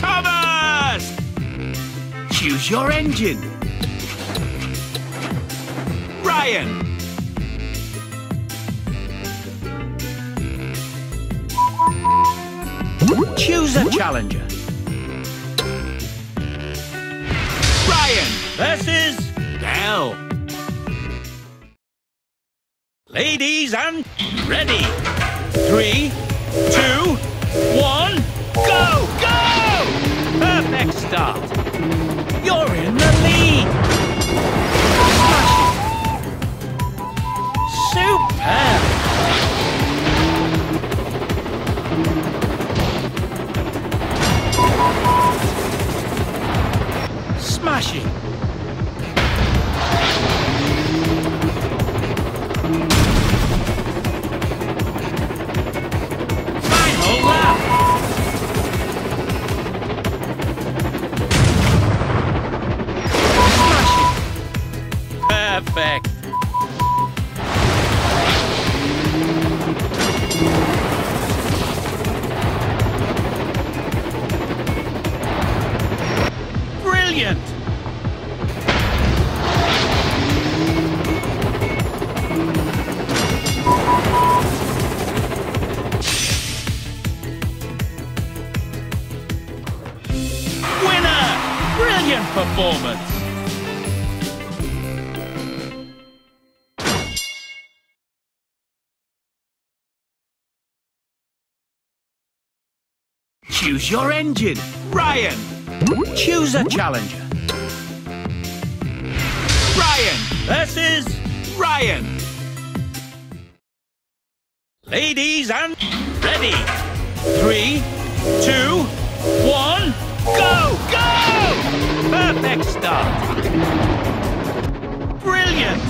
Thomas! Choose your engine. Ryan. Choose a challenger. Ryan versus Dell. Ladies and ready. Three, two, one, Brilliant. Winner! Brilliant performance! Choose your engine. Ryan. Choose a challenger. Ryan versus Ryan. Ladies and ready. Three, two, one, go, go! Perfect start. Brilliant.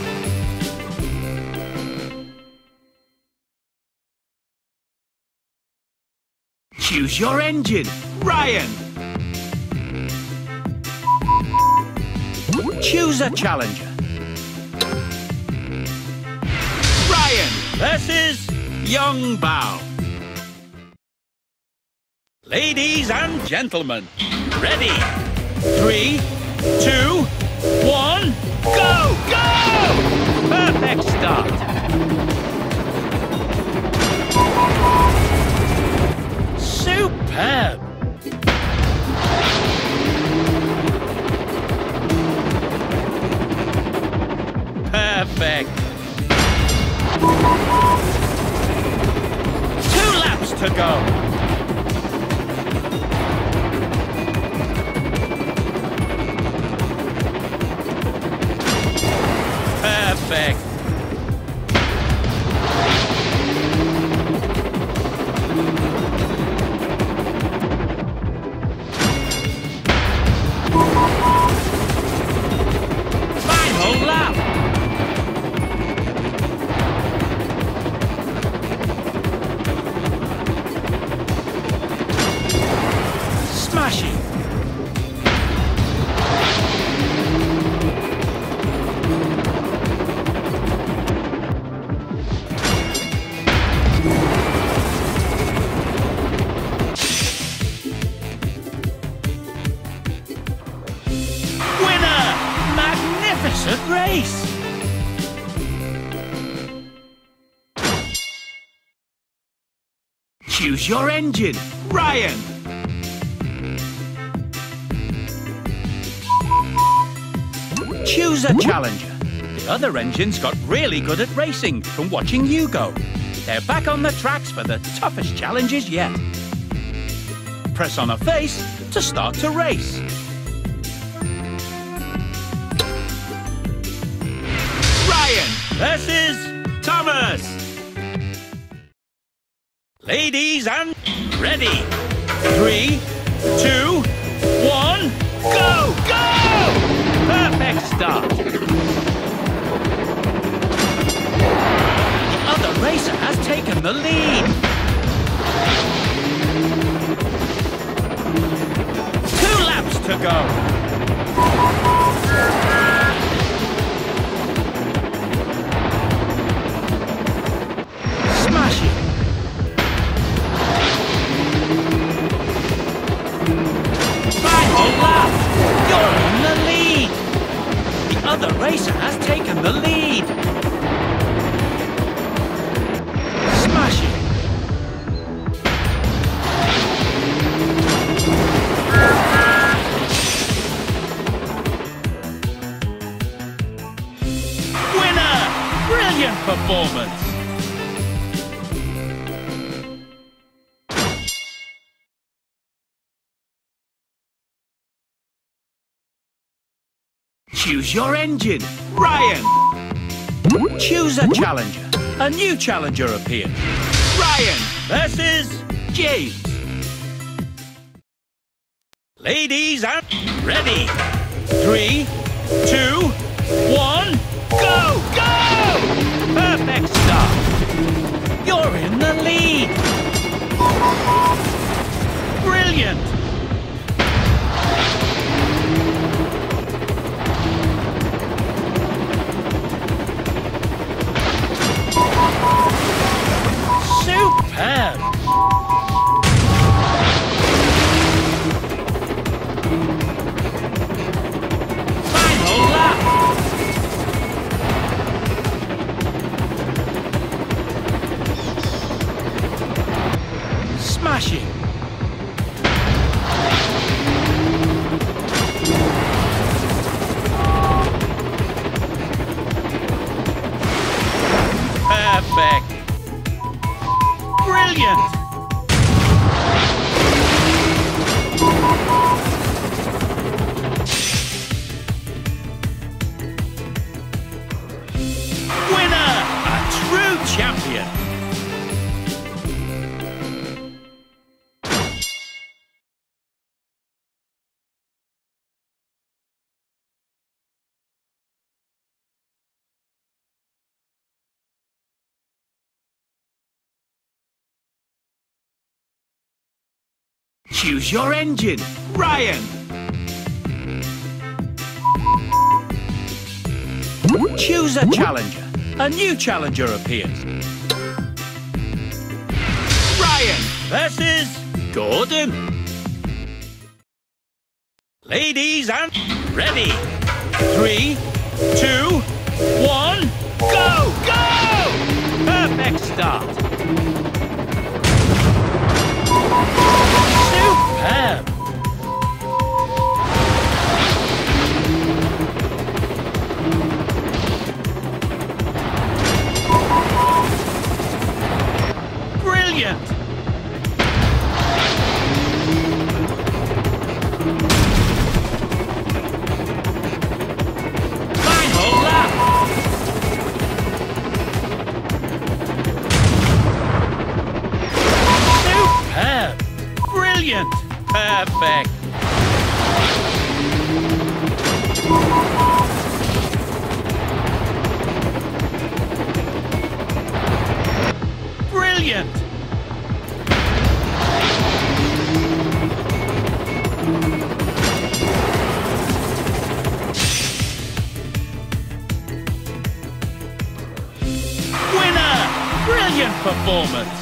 Choose your engine. Ryan. Choose a challenger. Ryan versus Yong Bao. Ladies and gentlemen, ready? Three, two, one, go, go! Perfect start. Perfect. Race! Choose your engine, Ryan! Choose a challenger. The other engines got really good at racing from watching you go. They're back on the tracks for the toughest challenges yet. Press on a face to start to race. Versus Thomas. Ladies and ready. Three, two, one, go, go! Perfect start. The other racer has taken the lead. Two laps to go. Performance! Choose your engine, Ryan. Choose a challenger. A new challenger appears. Ryan versus James. Ladies and ready. Three, two, one, go, go! Perfect start. You're in the lead. Brilliant. Superb! Choose your engine, Ryan. Choose a challenger. A new challenger appears. Ryan versus Gordon. Ladies and ready. Three, two, one, go, go! Perfect start. Brilliant! Perfect! Brilliant! Winner! Brilliant performance!